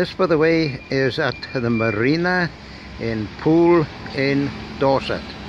This, by the way, is at the marina in Poole in Dorset.